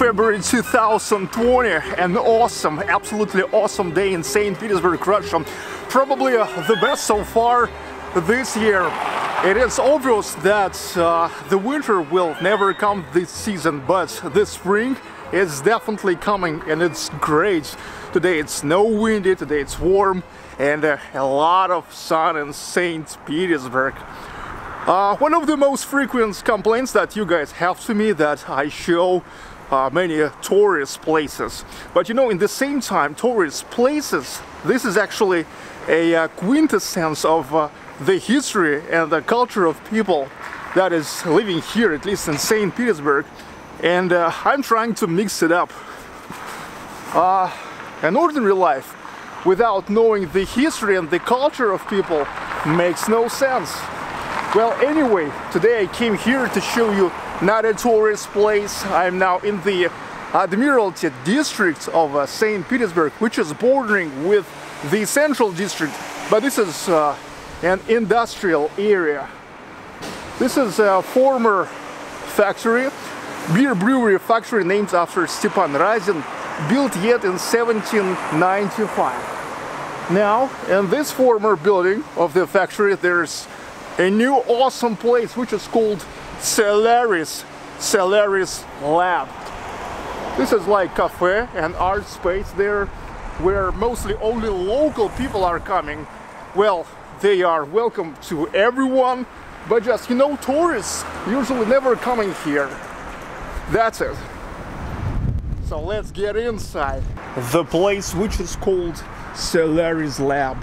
21st of February 2020 an awesome absolutely awesome day in St. Petersburg Russia probably uh, the best so far this year it is obvious that uh, the winter will never come this season but the spring is definitely coming and it's great today it's no windy today it's warm and uh, a lot of sun in St. Petersburg uh, one of the most frequent complaints that you guys have to me that I show uh, many uh, tourist places. But you know, in the same time, tourist places, this is actually a uh, quintessence of uh, the history and the culture of people that is living here, at least in St. Petersburg. And uh, I'm trying to mix it up. an ordinary life without knowing the history and the culture of people makes no sense. Well, anyway, today I came here to show you not a tourist place. I'm now in the Admiralty district of uh, St. Petersburg, which is bordering with the central district, but this is uh, an industrial area. This is a former factory, beer brewery factory named after Stepan Razin, built yet in 1795. Now, in this former building of the factory, there's a new awesome place which is called Solaris, Solaris Lab. This is like cafe and art space there where mostly only local people are coming. Well, they are welcome to everyone, but just, you know, tourists usually never coming here. That's it. So let's get inside. The place which is called Solaris Lab.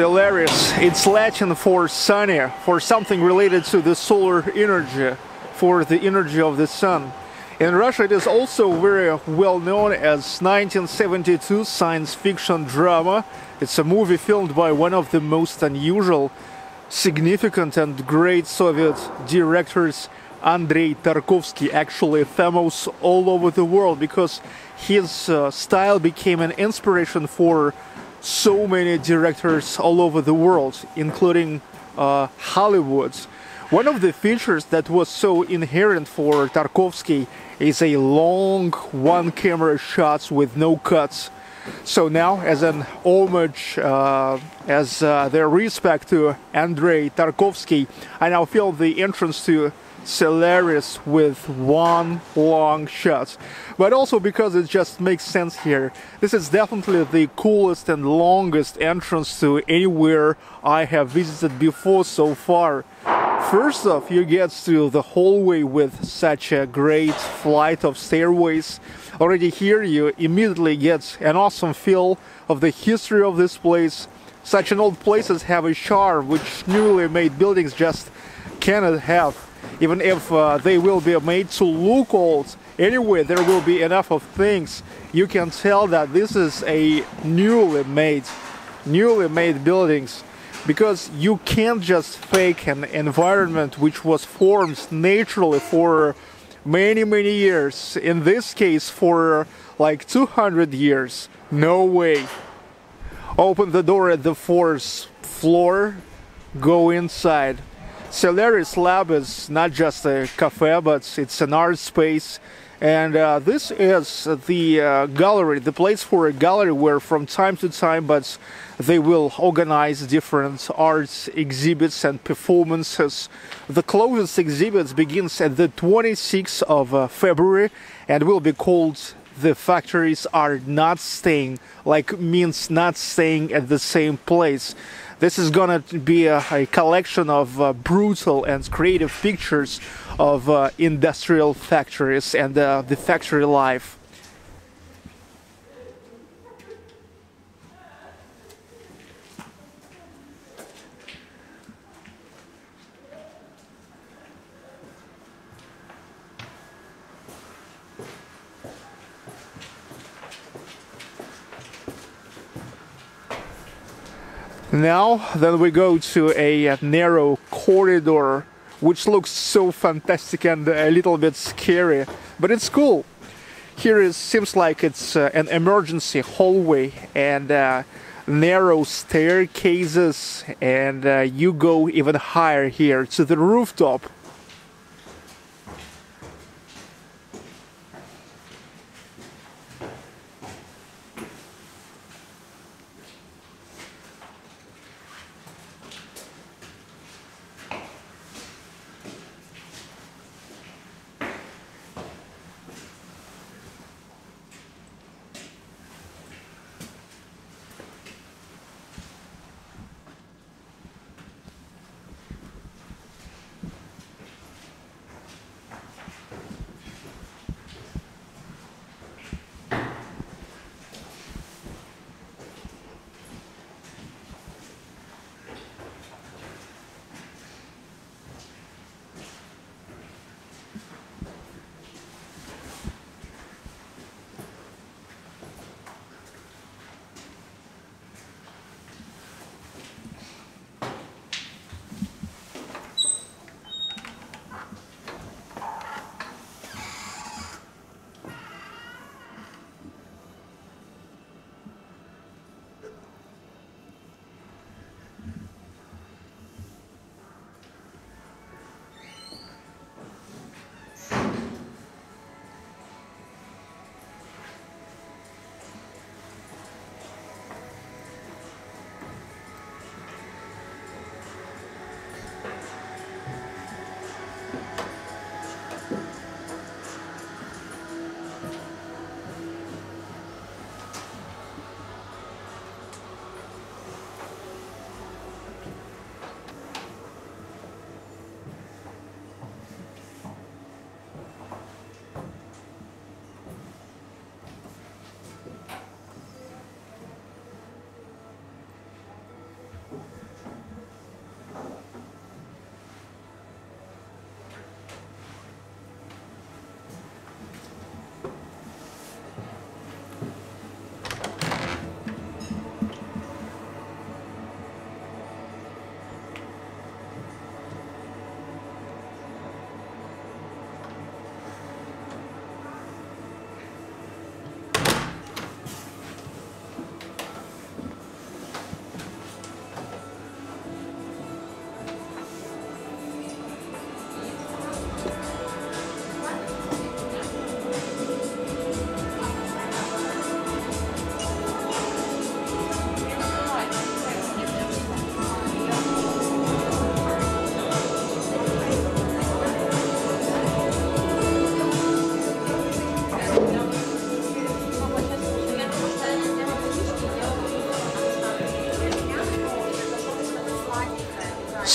Solaris, it's Latin for sunny, for something related to the solar energy, for the energy of the sun. In Russia it is also very well known as 1972 science fiction drama. It's a movie filmed by one of the most unusual, significant and great Soviet directors Andrei Tarkovsky actually famous all over the world because his uh, style became an inspiration for so many directors all over the world, including uh, Hollywood. One of the features that was so inherent for Tarkovsky is a long one camera shots with no cuts. So now, as an homage, uh, as uh, their respect to Andrei Tarkovsky, I now feel the entrance to Solaris with one long shot. But also because it just makes sense here. This is definitely the coolest and longest entrance to anywhere I have visited before so far. First off, you get to the hallway with such a great flight of stairways. Already here you immediately get an awesome feel of the history of this place. Such an old places have a charm which newly made buildings just cannot have even if uh, they will be made to look old anyway there will be enough of things. You can tell that this is a newly made newly made buildings. Because you can't just fake an environment which was formed naturally for many many years. In this case for like 200 years. No way. Open the door at the fourth floor. Go inside Solaris Lab is not just a cafe, but it's an art space. And uh, this is the uh, gallery, the place for a gallery where from time to time, but they will organize different arts exhibits and performances. The closest exhibit begins at the 26th of uh, February and will be called the factories are not staying, like means not staying at the same place. This is gonna be a, a collection of uh, brutal and creative pictures of uh, industrial factories and uh, the factory life. Now, then we go to a narrow corridor which looks so fantastic and a little bit scary, but it's cool. Here it seems like it's uh, an emergency hallway and uh, narrow staircases, and uh, you go even higher here to the rooftop.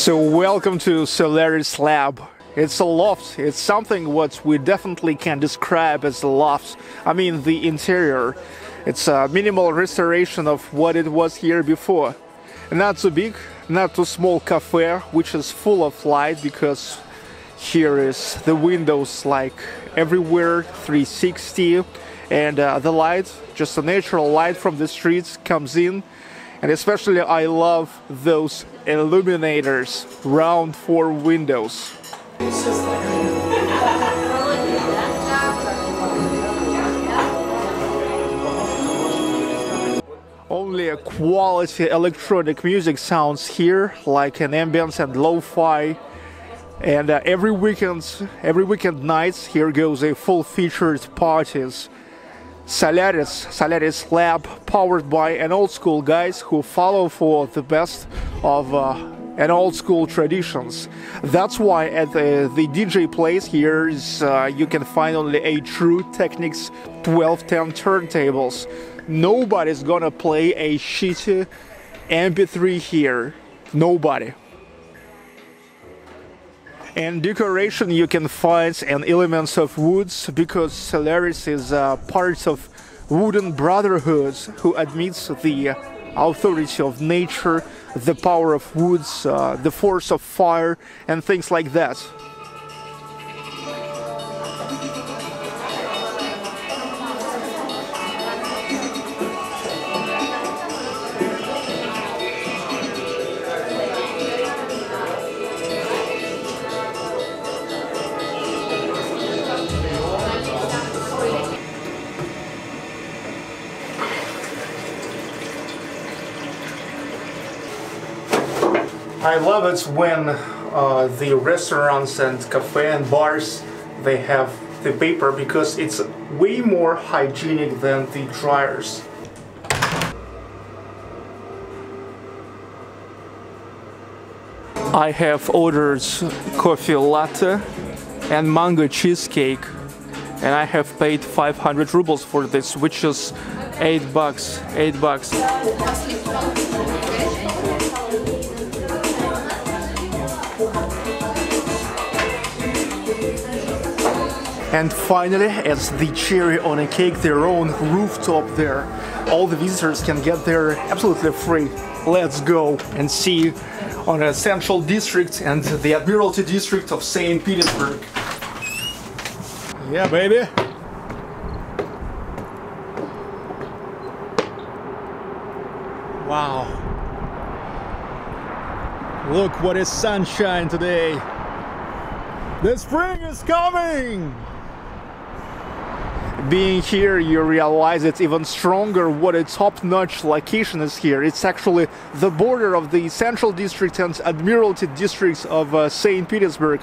So welcome to Solaris Lab. It's a loft. It's something what we definitely can describe as a loft. I mean the interior. It's a minimal restoration of what it was here before. Not too big, not too small cafe, which is full of light because here is the windows like everywhere 360 and uh, the light, just a natural light from the streets comes in and especially I love those illuminators round four windows. Only a quality electronic music sounds here, like an ambience and lo-fi. And uh, every weekend, every weekend nights, here goes a full-featured parties. Solaris, Solaris Lab, powered by an old school guys who follow for the best of uh, an old school traditions. That's why at the, the DJ place here is uh, you can find only a true Technics 1210 turntables. Nobody's gonna play a shitty MP3 here. Nobody and decoration you can find and elements of woods because Solaris is uh, part of wooden brotherhoods who admits the authority of nature, the power of woods, uh, the force of fire, and things like that. Love it when uh, the restaurants and cafe and bars they have the paper because it's way more hygienic than the dryers. I have ordered coffee latte and mango cheesecake and I have paid 500 rubles for this which is 8 bucks 8 bucks And finally, as the cherry on a cake, their own rooftop there. All the visitors can get there absolutely free. Let's go and see on a central district and the Admiralty district of St. Petersburg. Yeah, baby. Wow. Look what is sunshine today. The spring is coming! Being here you realize it's even stronger. What a top-notch location is here. It's actually the border of the central district and admiralty districts of uh, st petersburg.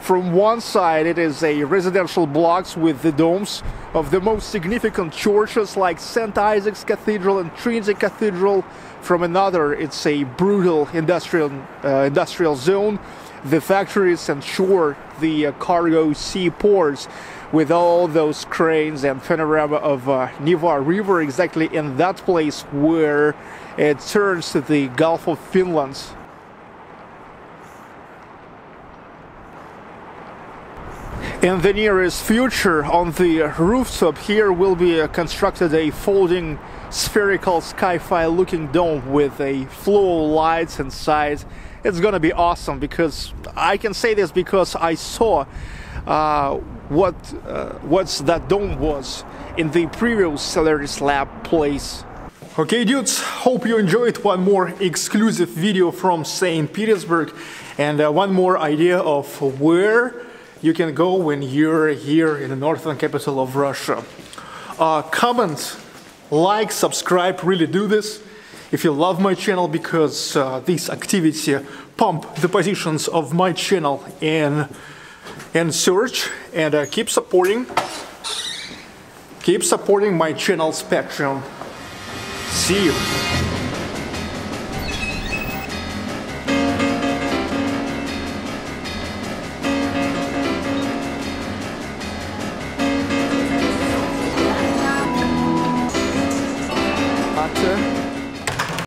From one side it is a residential blocks with the domes of the most significant churches like st isaac's cathedral and trinity cathedral. From another it's a brutal industrial uh, industrial zone. The factories and shore the uh, cargo seaports with all those cranes and panorama of uh, Neva River exactly in that place where it turns to the Gulf of Finland. In the nearest future, on the rooftop here will be uh, constructed a folding spherical sci-fi looking dome with a flow of lights inside. It's gonna be awesome because I can say this because I saw uh, what uh, what's that dome was in the previous Solaris Lab place. Okay dudes, hope you enjoyed one more exclusive video from St. Petersburg and uh, one more idea of where you can go when you're here in the northern capital of Russia. Uh, comment, like, subscribe, really do this if you love my channel because uh, this activity pump the positions of my channel in and search and uh, keep supporting keep supporting my channel Spectrum. See you.